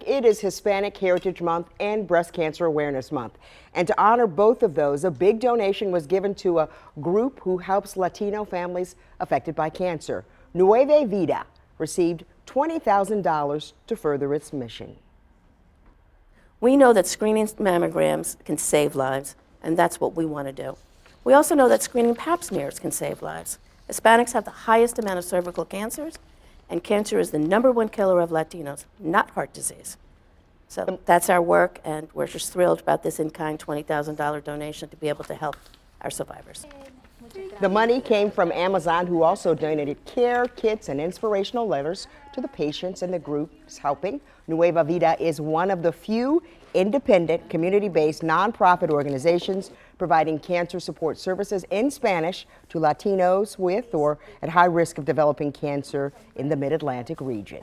It is Hispanic Heritage Month and Breast Cancer Awareness Month. And to honor both of those, a big donation was given to a group who helps Latino families affected by cancer. Nueva Vida received $20,000 to further its mission. We know that screening mammograms can save lives, and that's what we want to do. We also know that screening pap smears can save lives. Hispanics have the highest amount of cervical cancers, and cancer is the number one killer of Latinos, not heart disease. So that's our work, and we're just thrilled about this in-kind $20,000 donation to be able to help our survivors. The money came from Amazon, who also donated care kits and inspirational letters to the patients and the groups helping. Nueva Vida is one of the few independent, community-based nonprofit organizations providing cancer support services in Spanish to Latinos with or at high risk of developing cancer in the Mid-Atlantic region.